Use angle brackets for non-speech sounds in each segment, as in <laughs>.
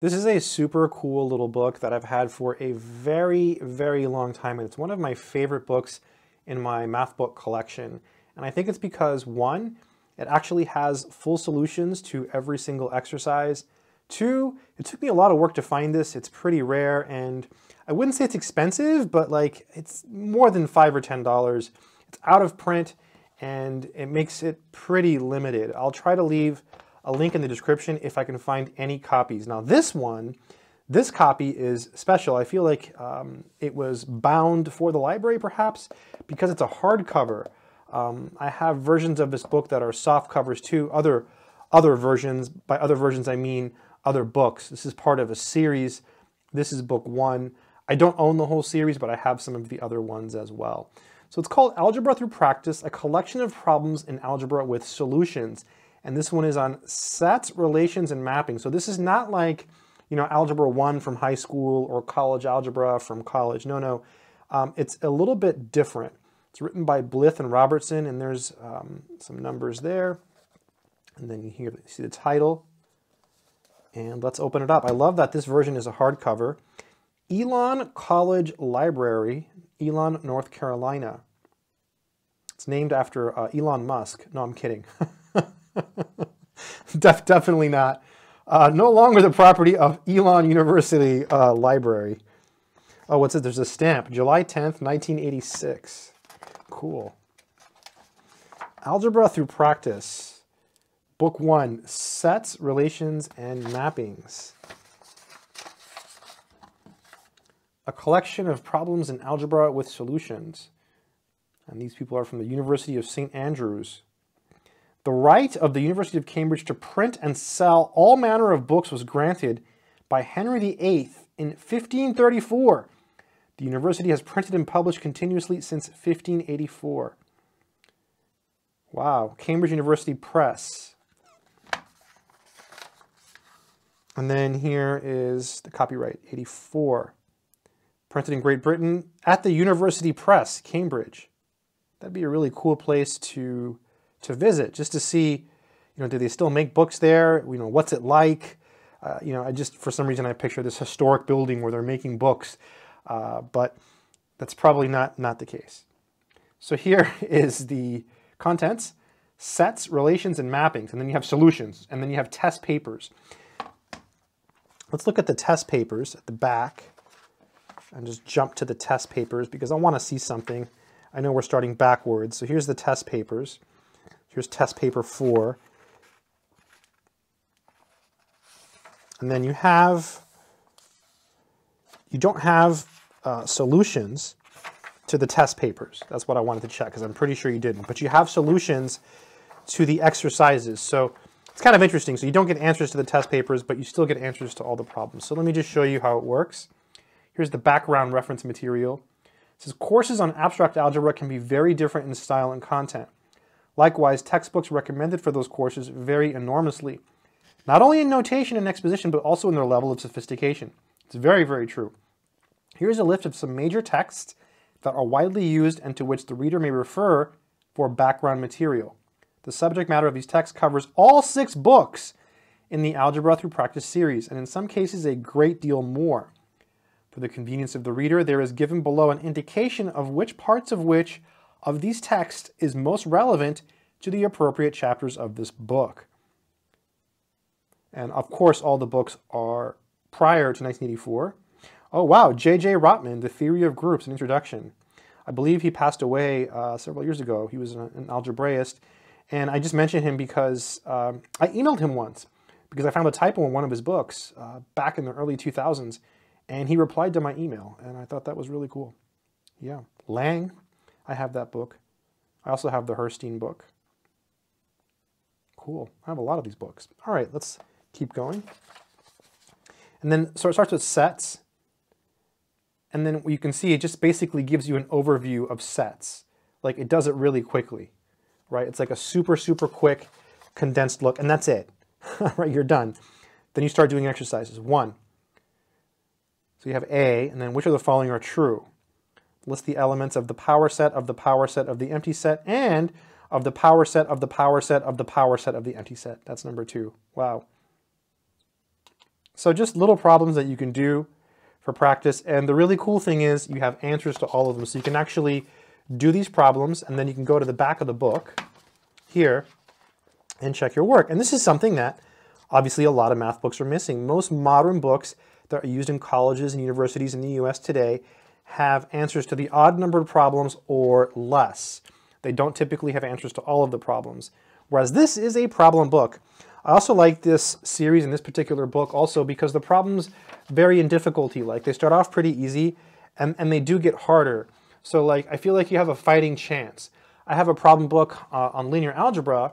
This is a super cool little book that I've had for a very, very long time, and it's one of my favorite books in my math book collection. And I think it's because one, it actually has full solutions to every single exercise. Two, it took me a lot of work to find this. It's pretty rare, and I wouldn't say it's expensive, but like it's more than five or ten dollars. It's out of print, and it makes it pretty limited. I'll try to leave a link in the description if I can find any copies. Now this one, this copy is special. I feel like um, it was bound for the library perhaps because it's a hardcover. Um, I have versions of this book that are soft covers too, other, other versions. By other versions I mean other books. This is part of a series. This is book one. I don't own the whole series, but I have some of the other ones as well. So it's called Algebra Through Practice, a collection of problems in algebra with solutions and this one is on sets, relations, and mapping. So this is not like, you know, Algebra 1 from high school or college algebra from college. No, no. Um, it's a little bit different. It's written by Blyth and Robertson, and there's um, some numbers there. And then you hear, see the title. And let's open it up. I love that this version is a hardcover. Elon College Library, Elon, North Carolina. It's named after uh, Elon Musk. No, I'm kidding. <laughs> <laughs> Def definitely not. Uh, no longer the property of Elon University uh, Library. Oh, what's it? There's a stamp. July 10th, 1986. Cool. Algebra through practice. Book one, sets, relations, and mappings. A collection of problems in algebra with solutions. And these people are from the University of St. Andrews. The right of the University of Cambridge to print and sell all manner of books was granted by Henry VIII in 1534. The university has printed and published continuously since 1584. Wow, Cambridge University Press. And then here is the copyright, 84. Printed in Great Britain at the University Press, Cambridge. That'd be a really cool place to to visit just to see, you know, do they still make books there? You know, what's it like? Uh, you know, I just, for some reason, I picture this historic building where they're making books, uh, but that's probably not, not the case. So here <laughs> is the contents, sets, relations, and mappings, and then you have solutions, and then you have test papers. Let's look at the test papers at the back and just jump to the test papers because I want to see something. I know we're starting backwards, so here's the test papers. Here's test paper four. And then you have, you don't have uh, solutions to the test papers. That's what I wanted to check because I'm pretty sure you didn't. But you have solutions to the exercises. So it's kind of interesting. So you don't get answers to the test papers, but you still get answers to all the problems. So let me just show you how it works. Here's the background reference material. It says courses on abstract algebra can be very different in style and content. Likewise, textbooks recommended for those courses vary enormously, not only in notation and exposition, but also in their level of sophistication. It's very, very true. Here's a list of some major texts that are widely used and to which the reader may refer for background material. The subject matter of these texts covers all six books in the Algebra Through Practice series, and in some cases a great deal more. For the convenience of the reader, there is given below an indication of which parts of which of these texts is most relevant to the appropriate chapters of this book. And of course, all the books are prior to 1984. Oh, wow, J.J. Rotman, The Theory of Groups, an introduction. I believe he passed away uh, several years ago. He was an, algebraist. And I just mentioned him because um, I emailed him once because I found a typo in one of his books uh, back in the early 2000s. And he replied to my email. And I thought that was really cool. Yeah. Lang, I have that book. I also have the Herstein book. Cool. I have a lot of these books. All right, let's keep going. And then, so it starts with sets. And then you can see it just basically gives you an overview of sets. Like it does it really quickly, right? It's like a super, super quick condensed look, and that's it, <laughs> right? You're done. Then you start doing exercises. One. So you have A, and then which of the following are true? List the elements of the power set of the power set of the empty set and of the power set of the power set of the power set of the empty set. That's number two. Wow. So just little problems that you can do for practice. And the really cool thing is you have answers to all of them. So you can actually do these problems and then you can go to the back of the book here and check your work. And this is something that obviously a lot of math books are missing. Most modern books that are used in colleges and universities in the US today have answers to the odd numbered problems or less. They don't typically have answers to all of the problems. Whereas this is a problem book. I also like this series and this particular book also because the problems vary in difficulty. Like they start off pretty easy and, and they do get harder. So like I feel like you have a fighting chance. I have a problem book uh, on linear algebra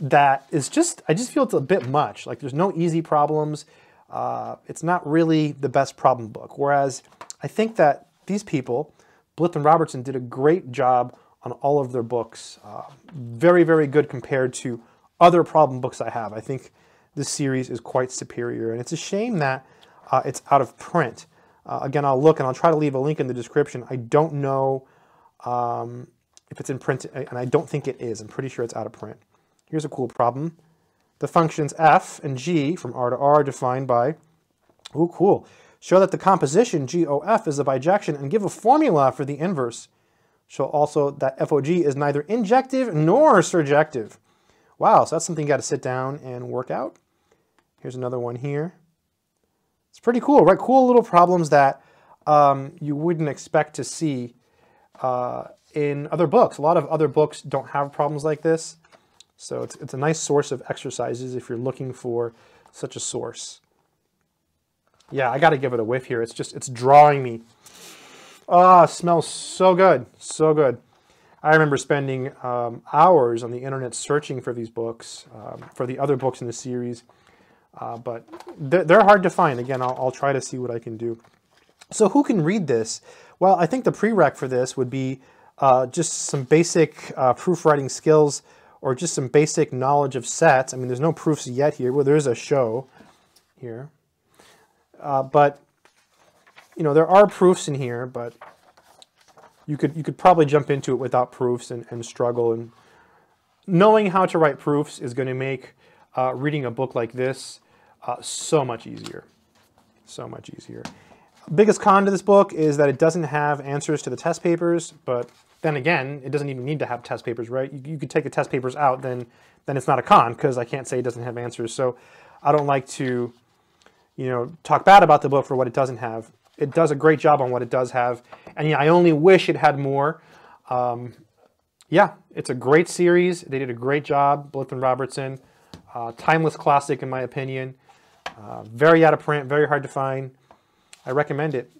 that is just, I just feel it's a bit much. Like there's no easy problems. Uh, it's not really the best problem book. Whereas I think that these people, Blyth and Robertson, did a great job on all of their books. Uh, very, very good compared to other problem books I have. I think this series is quite superior, and it's a shame that uh, it's out of print. Uh, again, I'll look and I'll try to leave a link in the description. I don't know um, if it's in print, and I don't think it is. I'm pretty sure it's out of print. Here's a cool problem. The functions f and g from r to r defined by, oh cool, show that the composition GOF is a bijection and give a formula for the inverse. Show also that FOG is neither injective nor surjective. Wow, so that's something you got to sit down and work out. Here's another one here. It's pretty cool, right? Cool little problems that um, you wouldn't expect to see uh, in other books. A lot of other books don't have problems like this. So it's, it's a nice source of exercises if you're looking for such a source. Yeah, I got to give it a whiff here. It's just, it's drawing me. Ah, oh, smells so good, so good. I remember spending um, hours on the internet searching for these books, um, for the other books in the series, uh, but they're, hard to find. Again, I'll, I'll, try to see what I can do. So who can read this? Well, I think the prereq for this would be uh, just some basic uh, proofwriting skills or just some basic knowledge of sets. I mean, there's no proofs yet here. Well, there is a show here. Uh, but, you know, there are proofs in here, but you could, you could probably jump into it without proofs and, and struggle. And knowing how to write proofs is going to make uh, reading a book like this uh, so much easier. So much easier. Biggest con to this book is that it doesn't have answers to the test papers, but then again, it doesn't even need to have test papers, right? You, you could take the test papers out, then then it's not a con because I can't say it doesn't have answers. So I don't like to, you know, talk bad about the book for what it doesn't have. It does a great job on what it does have, and yeah, I only wish it had more. Um, yeah, it's a great series. They did a great job, Blyth and Robertson. Uh, timeless classic, in my opinion. Uh, very out of print, very hard to find. I recommend it.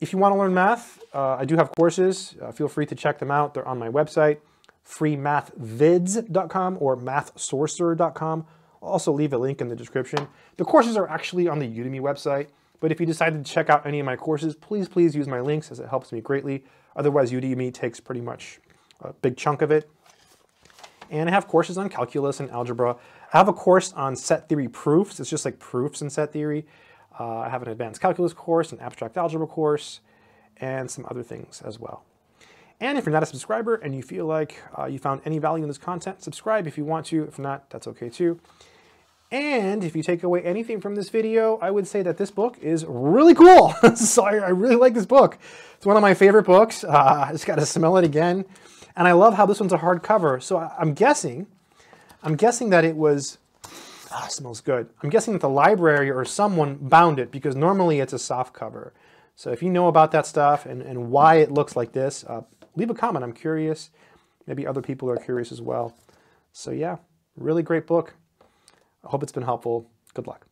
If you want to learn math, uh, I do have courses. Uh, feel free to check them out. They're on my website, freemathvids.com or mathsorcerer.com. I'll also leave a link in the description. The courses are actually on the Udemy website, but if you decide to check out any of my courses, please, please use my links as it helps me greatly. Otherwise, Udemy takes pretty much a big chunk of it. And I have courses on calculus and algebra. I have a course on set theory proofs. It's just like proofs in set theory. Uh, I have an advanced calculus course, an abstract algebra course, and some other things as well. And if you're not a subscriber and you feel like uh, you found any value in this content, subscribe if you want to. If not, that's okay too. And if you take away anything from this video, I would say that this book is really cool. <laughs> so I, I, really like this book. It's one of my favorite books. Uh, I just got to smell it again. And I love how this one's a hardcover. So I, I'm guessing, I'm guessing that it was Ah, smells good. I'm guessing that the library or someone bound it because normally it's a soft cover. So if you know about that stuff and, and why it looks like this, uh, leave a comment. I'm curious. Maybe other people are curious as well. So yeah, really great book. I hope it's been helpful. Good luck.